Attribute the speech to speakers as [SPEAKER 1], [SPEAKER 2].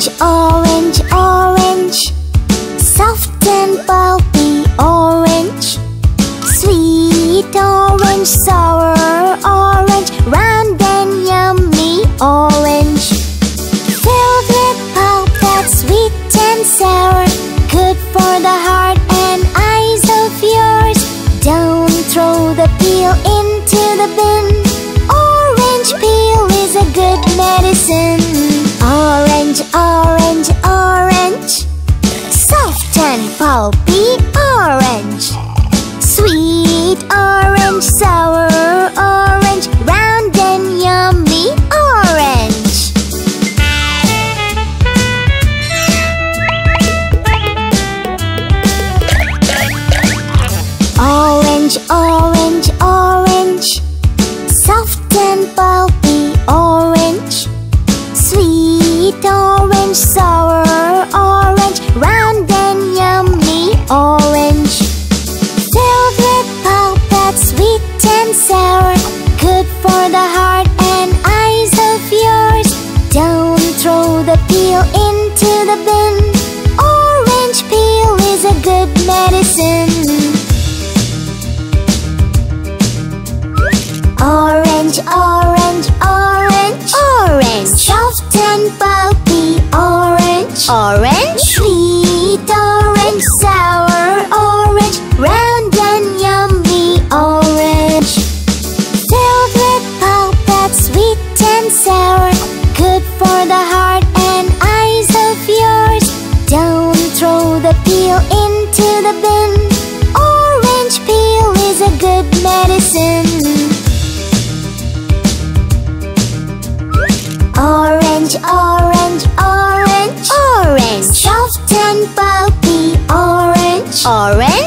[SPEAKER 1] orange, orange, orange. Soft and pulpy orange. Sweet orange, sour orange. Round and yummy orange. Filled with pulp that's sweet and sour. Good for the heart and eyes of yours. Don't throw the peel into the bin. Orange peel is sour orange, round and yummy orange. Orange, orange, orange, soft and pulpy orange, sweet orange, soft peel into the bin. Orange peel is a good medicine. Orange, orange, orange. Orange. Soft and pulpy orange. Orange. Sweet. Peel into the bin. Orange peel is a good medicine. Orange, orange, orange. Orange. Soft and pulpy orange. Orange.